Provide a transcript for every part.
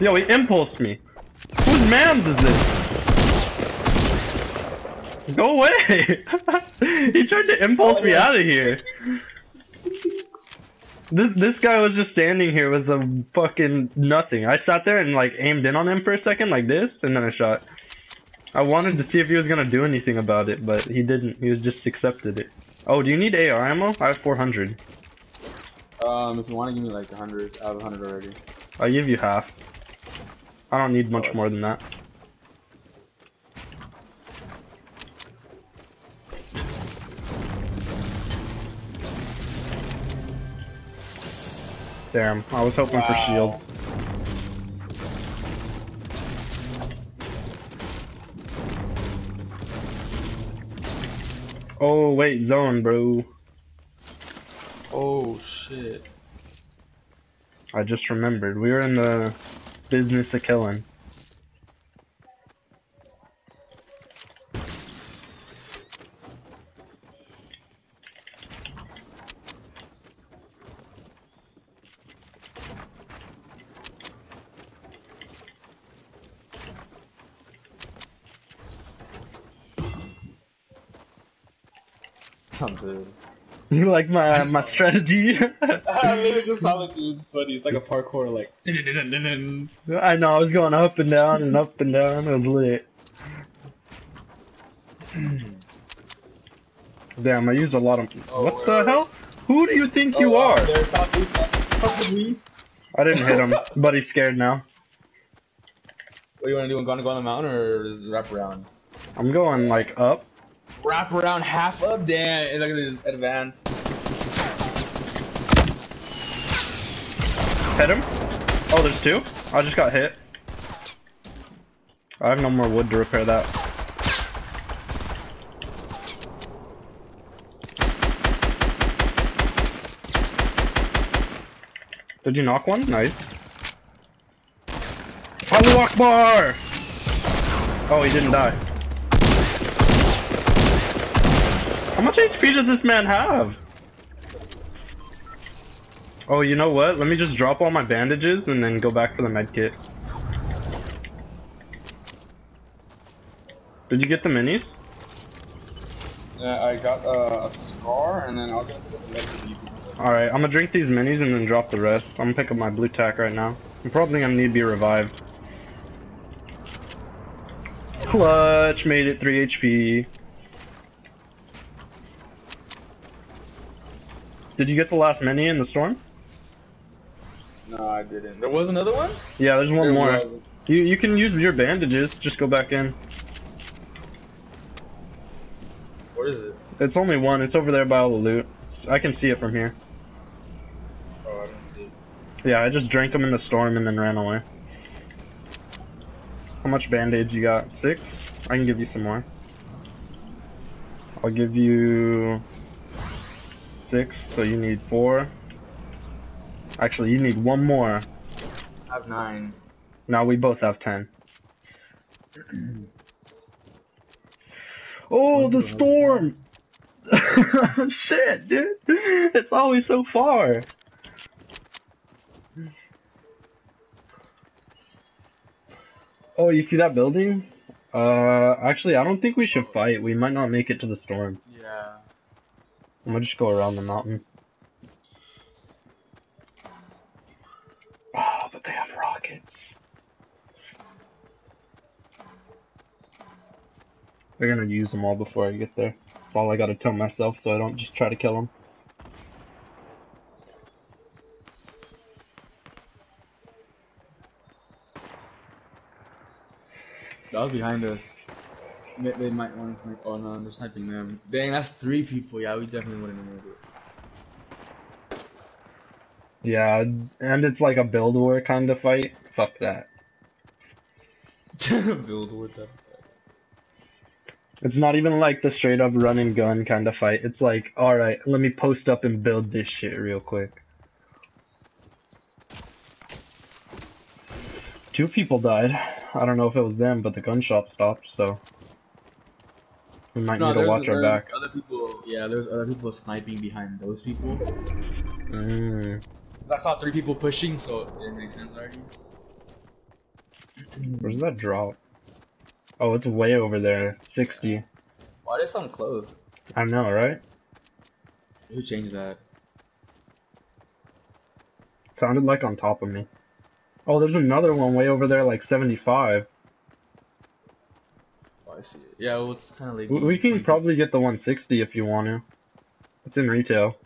Yo, he impulsed me. Whose man's is this? Go away! he tried to impulse me out of here. This this guy was just standing here with a fucking nothing. I sat there and like aimed in on him for a second like this, and then I shot. I wanted to see if he was gonna do anything about it, but he didn't. He was just accepted it. Oh, do you need AR ammo? I have 400. Um, if you want to give me like 100, I have 100 already. I'll give you half. I don't need much more than that. Damn, I was hoping for shields. Oh, wait, zone, bro. Oh shit. I just remembered. We were in the business of killing. I'm good. You like my my strategy? I literally just saw like it's funny. It's like a parkour like. I know, I was going up and down and up and down. It was lit. Damn, I used a lot of. Oh, what the hell? Who do you think you Oh, wow, are? There's southeast, southeast. I didn't hit him, but he's scared now. What do you want to do? Going to go on the mountain or wrap around? I'm going like up. Wrap around half up. Uh, Damn! Look at this advanced. Hit him. Oh, there's two. I just got hit. I have no more wood to repair that. Did you knock one? Nice. Allahu Akbar! Oh, he didn't die. How much HP does this man have? Oh, you know what? Let me just drop all my bandages and then go back for the medkit. Did you get the minis? Yeah, I got uh, a scar, and then I'll get the legendary. Alright, I'm gonna drink these minis and then drop the rest. I'm gonna pick up my blue tack right now. I'm probably gonna need to be revived. Clutch made it 3 HP. Did you get the last mini in the storm? No, I didn't. There was another one. Yeah, there's one There more. was. You you can use your bandages. Just go back in. What is it? It's only one. It's over there by all the loot. I can see it from here. Oh, I didn't see. it. Yeah, I just drank them in the storm and then ran away. How much band-aids you got? Six? I can give you some more. I'll give you six, so you need four. Actually, you need one more. I have nine. Now we both have ten. oh, the storm! Shit, dude! It's always so far. Oh, you see that building? Uh, actually, I don't think we should fight. We might not make it to the storm. Yeah. I'm gonna just go around the mountain. Oh, but they have rockets. They're gonna use them all before I get there. That's all I gotta tell myself so I don't just try to kill them. That was behind us. They, might want to snipe. Oh no, they're sniping them. Dang, that's three people. Yeah, we definitely wouldn't have made it. Yeah, and it's like a build war kind of fight. Fuck that. Build with them. It's not even like the straight up run and gun kind of fight. It's like, alright, let me post up and build this shit real quick. Two people died. I don't know if it was them, but the gunshot stopped, so. We might need to watch our back. Other people, yeah, there's other people sniping behind those people. Mm. I saw three people pushing, so it makes sense already. Where's that drop? Oh, it's way over there. 60. Why did sound close? I know, right? Who changed that? Sounded like on top of me. Oh, there's another one way over there, like 75. Oh, I see it. Yeah, well, it's kind of late. We, we can probably get the 160 if you want to. It's in retail.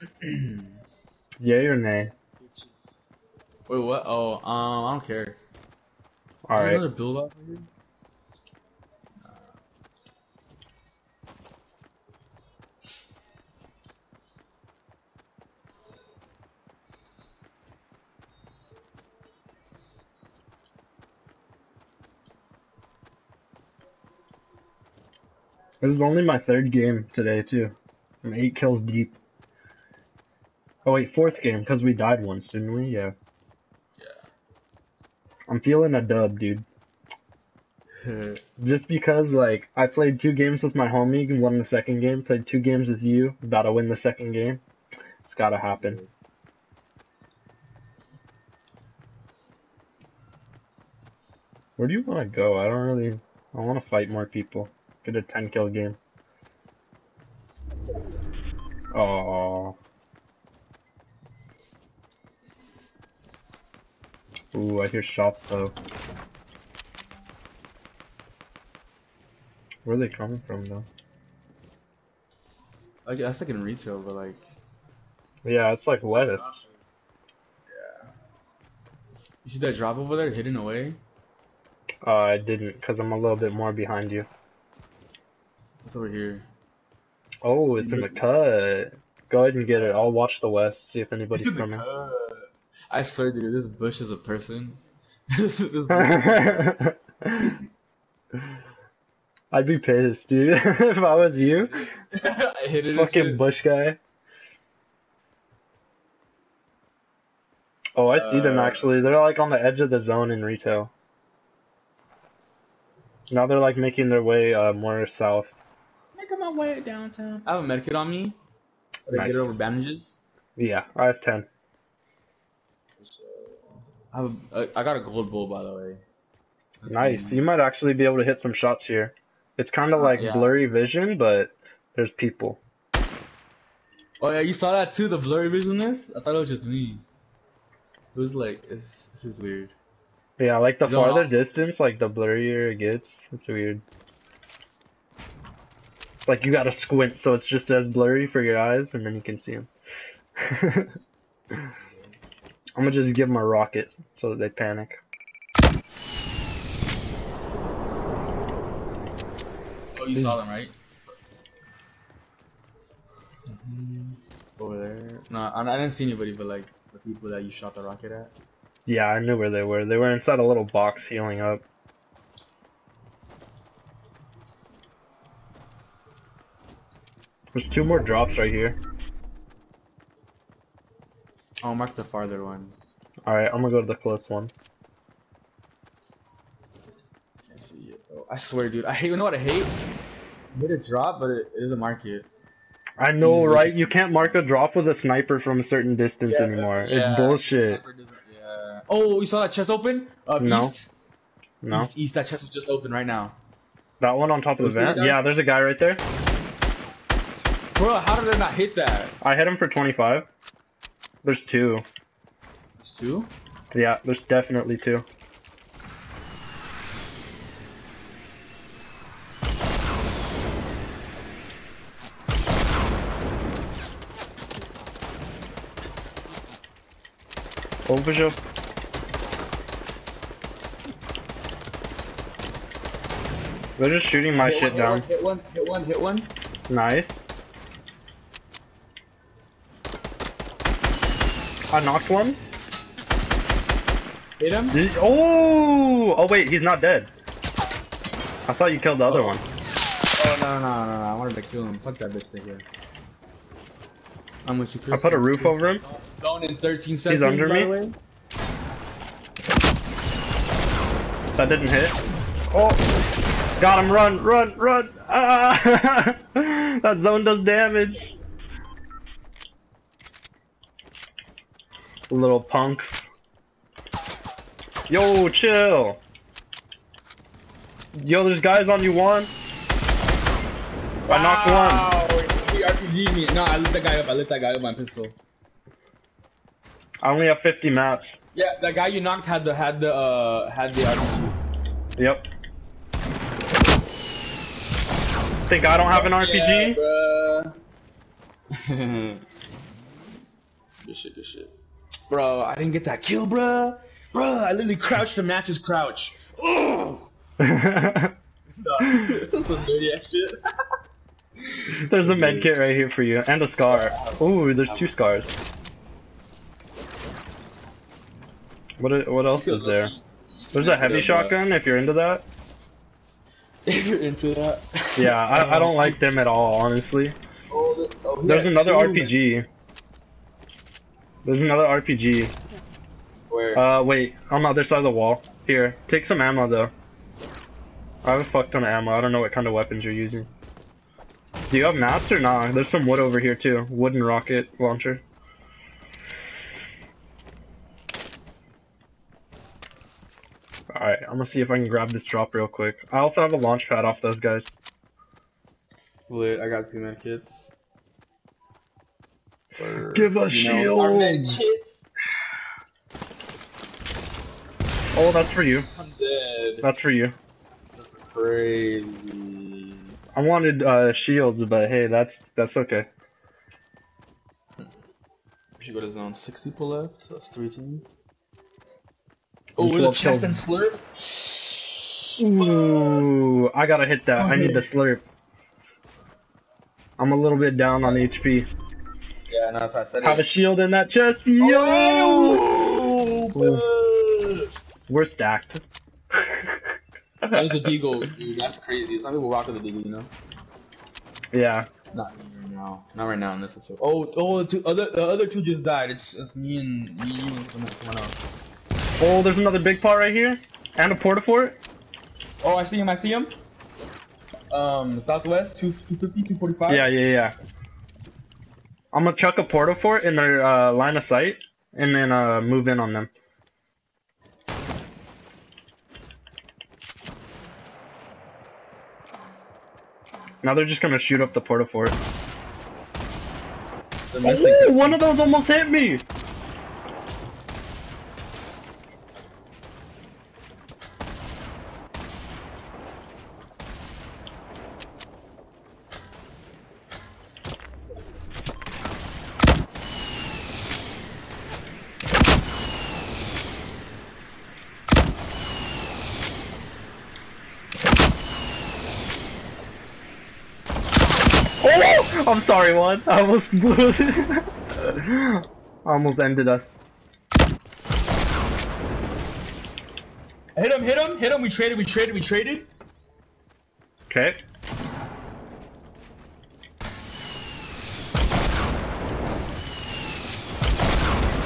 Yay or nay? Wait, what? Oh, um, I don't care. Alright. Another build up here? This is only my third game today, too. I'm eight kills deep. Oh wait, fourth game, because we died once, didn't we? Yeah. Yeah. I'm feeling a dub, dude. Just because, like, I played two games with my homie and won the second game, played two games with you, about to win the second game. It's gotta happen. Where do you want to go? I don't really. I want to fight more people. Get a 10 kill game. Oh. Ooh, I hear shots though. Where are they coming from though? Like, that's like in retail, but like. Yeah, it's like lettuce. Yeah. You see that drop over there hidden away? Uh, I didn't, because I'm a little bit more behind you. It's over here. Oh, it's in the cut. Go ahead and get it. I'll watch the west, see if anybody's It's coming. I swear, dude, this bush is a person. this, this bush I'd be pissed, dude. if I was you, I hit it. fucking bush guy. Oh, I see them Uh, actually. They're like on the edge of the zone in retail. Now they're like making their way uh, more south. Making my way downtown. I have a medkit on me. Did I get it over bandages? Yeah, I have 10. I have. A, I got a gold bull, by the way. Nice. You might actually be able to hit some shots here. It's kind of Uh, like yeah. blurry vision, but there's people. Oh yeah, you saw that too. The blurry visualness. I thought it was just me. It was like it's, it's just weird. Yeah, like the farther awesome. distance, like the blurrier it gets. It's weird. It's like you gotta squint, so it's just as blurry for your eyes, and then you can see him. I'm gonna just give them a rocket so that they panic. Oh, you saw them, right? Mm-hmm. Over there. No, I, I didn't see anybody, but like the people that you shot the rocket at. Yeah, I knew where they were. They were inside a little box healing up. There's two more drops right here. I'll mark the farther one. Alright, I'm gonna go to the close one. Can't see it. though. I swear, dude. I hate. You know what I hate? Hit a drop, but it, it doesn't mark it. I know, He's right? vicious. You can't mark a drop with a sniper from a certain distance Yeah, anymore. yeah, it's bullshit. Yeah. Oh, you saw that chest open? Uh, No. East. No? East, east. That chest was just open right now. That one on top of the see vent? that? Yeah, there's a guy right there. Bro, how did I not hit that? I hit him for 25. There's two. It's two. Yeah, there's definitely two. Overshow. They're just shooting my Hit shit one, down. Hit one. Hit one. Hit one. Nice. I knocked one. Hit him. Did- oh! Oh wait, he's not dead. I thought you killed the other Oh. one. Oh no no no no! no. I wanted to kill him. Fuck that bitch right here. I'm with you, Chris. I put a roof over him. Zone in 13 seconds. He's under by me. way. That didn't hit. Oh! Got him! Run! Run! Run! Ah! that zone does damage. Little punks. Yo, chill. Yo, there's guys on you one. I knocked one. Wow, He RPG me. No, I lit that guy up. I lit that guy up with my pistol. I only have 50 mats. Yeah, that guy you knocked had the had the uh had the RPG. Yep. Think I don't have an RPG? Yeah, good shit, good shit. Bro, I didn't get that kill, bro. Bro, I literally crouched to match his crouch. Oh! Some dirty ass shit. there's a med kit right here for you, and a scar. Ooh, there's two scars. What i- what else is there? There's a heavy shotgun if you're into that. If you're into that. Yeah, I, I don't like them at all, honestly. Oh, oh, he There's another RPG. There's another RPG. Where? Uh, wait, on the other side of the wall. Here, take some ammo though. I have a fuck ton of ammo. I don't know what kind of weapons you're using. Do you have mats or not? There's some wood over here too. Wooden rocket launcher. Alright, I'm gonna see if I can grab this drop real quick. I also have a launch pad off those guys. Lit, I got two med kits. Or, Give us you know, our shields. Oh, that's for you. I'm dead. That's for you. That's crazy. I wanted uh, shields, but hey, that's that's okay. We should go to zone 60 pull left. So that's three teams. Oh, with a chest kills. and slurp. Ooh, I gotta hit that. I need the slurp. I'm a little bit down on HP. Yeah, no, that's how I said Have a shield in that chest. Yo! Oh. We're stacked. There's a deagle, dude. That's crazy. Some people rock with the deagle, you know. yeah. Not right now. Not right now in this situation. Oh, oh, the two other the other two just died. It's it's me and me, you, and someone, someone else. Oh, there's another big part right here. And a porta fort. Oh, I see him. I see him. Um, Southwest, two, 250, 245. Yeah, yeah, yeah. I'm gonna chuck a porta fort in their uh, line of sight and then uh, move in on them. Now they're just gonna shoot up the porta fort. Ooh, one of those almost hit me. Oh! I'm sorry, one. I almost blew it. almost ended us. Hit him! Hit him! Hit him! We traded! We traded! We traded! Okay.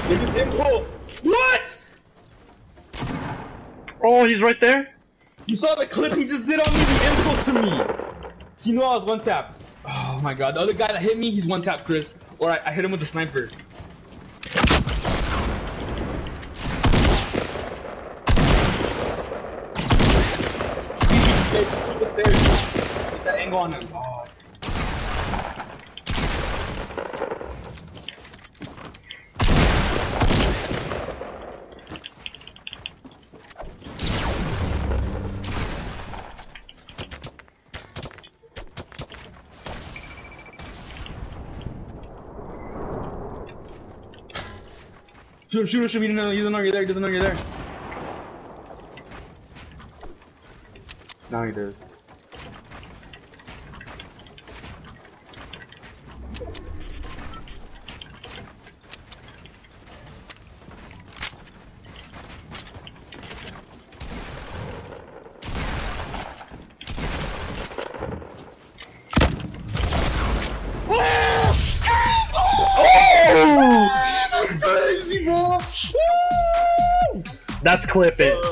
They just impulse. What? Oh, he's right there. You saw the clip he just did on me. The impulse to me. He knew I was one tap. Oh my god! The other guy that hit me, he's one tap, Chris. Or I, I hit him with the sniper. Get that angle on him. Oh. Him, shoot him, shoot him. He doesn't know, he doesn't know you're there. He doesn't know you're there. Now he does. Clip it.